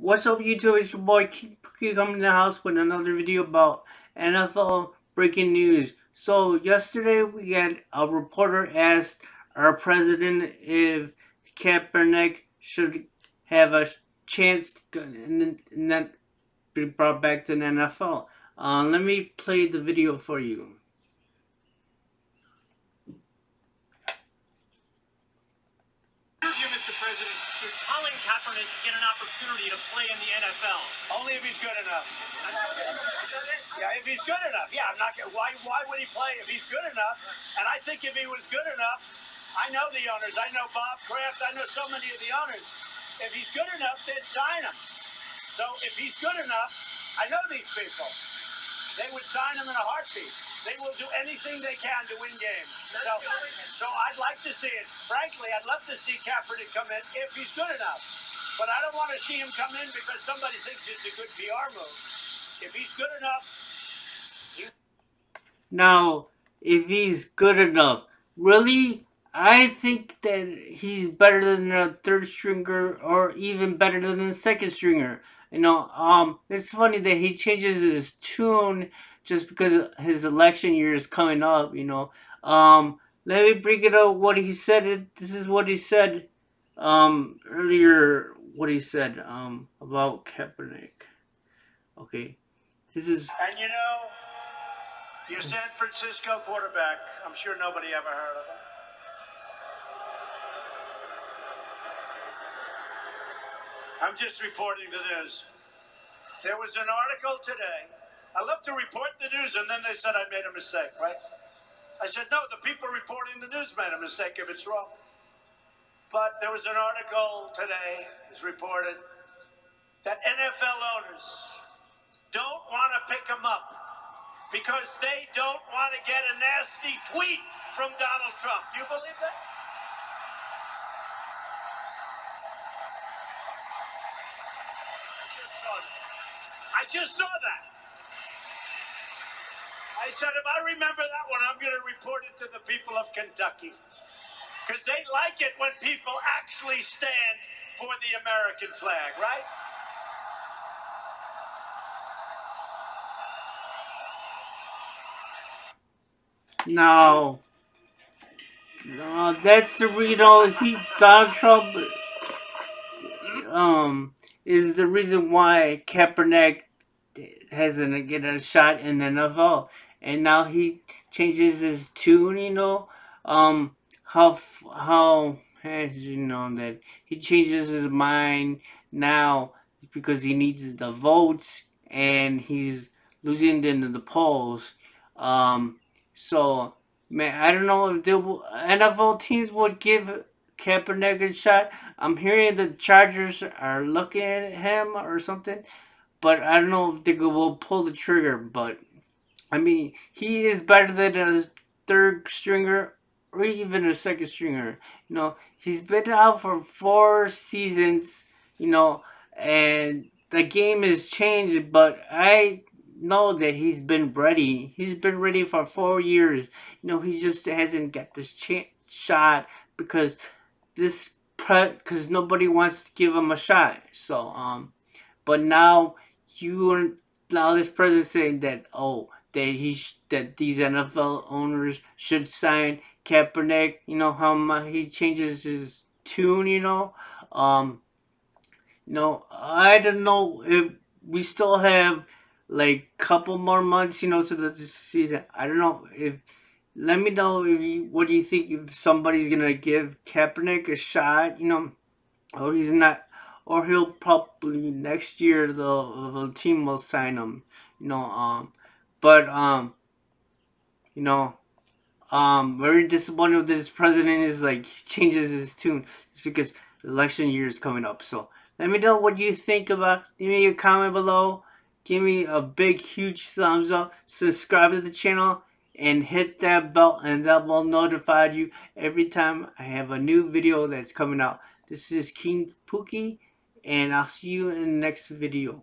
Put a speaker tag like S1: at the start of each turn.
S1: What's up YouTube, it's your boy Pookie coming to the house with another video about NFL breaking news. So yesterday we had a reporter asked our president if Kaepernick should have a chance to, then be brought back to the NFL. Uh, let me play the video for you.
S2: Should Colin Kaepernick get an opportunity to play in the NFL?
S3: Only if he's good enough. Yeah, if he's good enough. Yeah, I'm not. Why? Why would he play if he's good enough? And I think if he was good enough, I know the owners. I know Bob Kraft. I know so many of the owners. If he's good enough, they'd sign him. So if he's good enough, I know these people. They would sign him in a heartbeat. They will do anything they can to win games. So, I'd like to see it. Frankly, I'd love to see Kaepernick come in if he's good enough. But I don't want to see him come in because somebody thinks it's a good PR move. If he's good enough.
S1: Now, if he's good enough, really, I think that he's better than a third stringer or even better than a second stringer. You know, um, it's funny that he changes his tune just because his election year is coming up, you know. Um, let me bring it up what he said. This is what he said um, earlier, what he said um, about Kaepernick. Okay, this is...
S3: And you know, your San Francisco quarterback, I'm sure nobody ever heard of him. I'm just reporting the news. There was an article today I love to report the news, and then they said I made a mistake, right? I said, no, the people reporting the news made a mistake if it's wrong. But there was an article today, it's reported, that NFL owners don't want to pick him up because they don't want to get a nasty tweet from Donald Trump. Do you believe that? I just saw that. I just saw that. I said, if I remember that one, I'm going to report it to the people of Kentucky. Because they like it when people actually stand for the American flag, right?
S1: No. No, that's the reason he Donald Trump um is the reason why Kaepernick hasn't get a shot in the NFL and now he changes his tune, you know, um, how, how, you know, that he changes his mind now because he needs the votes and he's losing in the polls. Um, so, man, I don't know if the NFL teams would give Kaepernick a shot. I'm hearing the Chargers are looking at him or something, but I don't know if they will pull the trigger. But I mean, he is better than a third stringer or even a second stringer. You know, he's been out for four seasons, you know, and the game has changed, but I know that he's been ready. He's been ready for four years. You know, he just hasn't got this chance shot because this because nobody wants to give him a shot. So um, but now you now this president saying that oh that he that these NFL owners should sign Kaepernick. You know how he changes his tune. You know, um, you know I don't know if we still have like couple more months. You know to the season. I don't know if. Let me know if you what do you think if somebody's gonna give Kaepernick a shot. You know, or he's not or he'll probably next year the the team will sign him. You know, um, but um, you know, um, very disappointed with this president is like changes his tune. It's because election year is coming up. So let me know what you think about. Leave me a comment below. Give me a big, huge thumbs up. Subscribe to the channel and hit that bell and that will notify you every time I have a new video that's coming out. This is King Pookie and I'll see you in the next video.